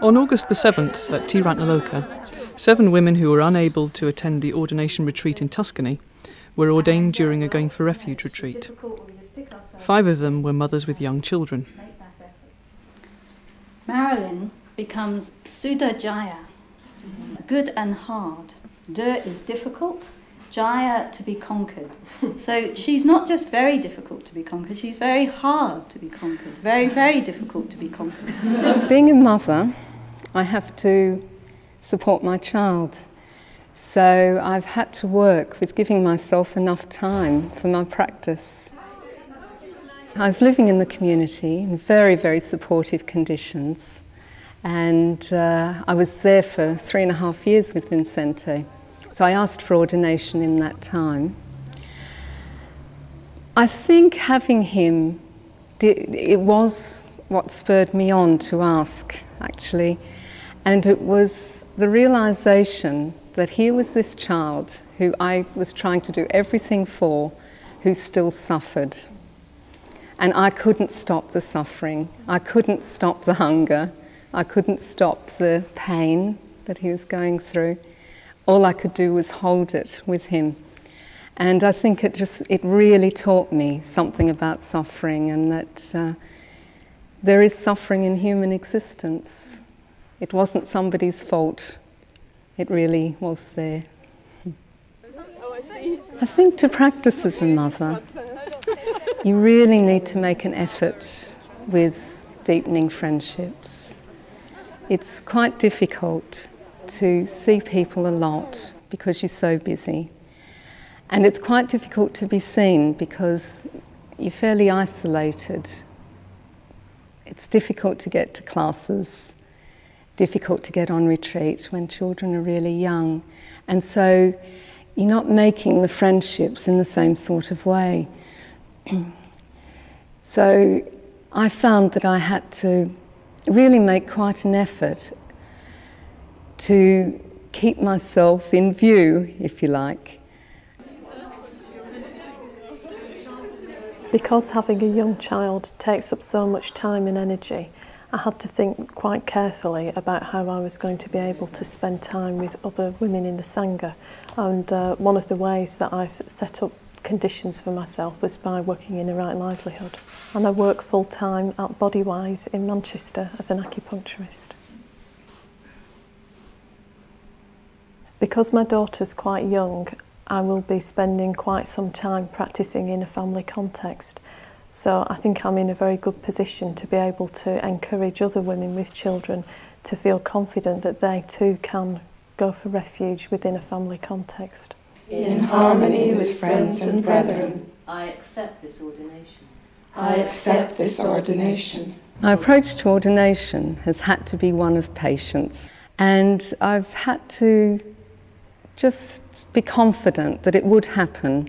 On August the 7th at Tiratanaloka, seven women who were unable to attend the ordination retreat in Tuscany were ordained during a Going for Refuge retreat. Five of them were mothers with young children. Marilyn becomes Sudurjaya, good and hard. Dur is difficult, Jaya to be conquered. So she's not just very difficult to be conquered, she's very hard to be conquered, very, very difficult to be conquered. Being a mother, I have to support my child. So I've had to work with giving myself enough time for my practice. I was living in the community in very, very supportive conditions. And uh, I was there for three and a half years with Vincente. So I asked for ordination in that time. I think having him, it was what spurred me on to ask, actually. And it was the realization that here was this child who I was trying to do everything for, who still suffered. And I couldn't stop the suffering. I couldn't stop the hunger. I couldn't stop the pain that he was going through all I could do was hold it with him. And I think it just, it really taught me something about suffering and that uh, there is suffering in human existence. It wasn't somebody's fault, it really was there. I think to practice as a mother, you really need to make an effort with deepening friendships. It's quite difficult to see people a lot because you're so busy. And it's quite difficult to be seen because you're fairly isolated. It's difficult to get to classes, difficult to get on retreat when children are really young. And so you're not making the friendships in the same sort of way. so I found that I had to really make quite an effort to keep myself in view, if you like. Because having a young child takes up so much time and energy, I had to think quite carefully about how I was going to be able to spend time with other women in the Sangha. And uh, one of the ways that I've set up conditions for myself was by working in a right livelihood. And I work full time at Bodywise in Manchester as an acupuncturist. Because my daughter's quite young, I will be spending quite some time practicing in a family context. So I think I'm in a very good position to be able to encourage other women with children to feel confident that they too can go for refuge within a family context. In harmony with friends and brethren, I accept this ordination. I accept this ordination. My approach to ordination has had to be one of patience, and I've had to just be confident that it would happen.